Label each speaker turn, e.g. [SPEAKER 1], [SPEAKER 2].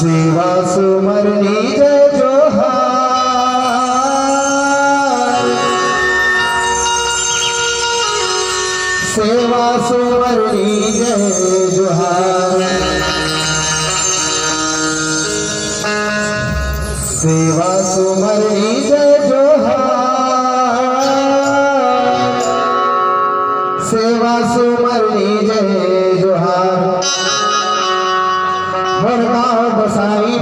[SPEAKER 1] सेवा सुमरनी जय जोहार। सेवा सुमरनी जय जोहार। सेवा सुमरनी जय जोहार। सेवा सुमरनी जय जोहार। भरगाव बसाई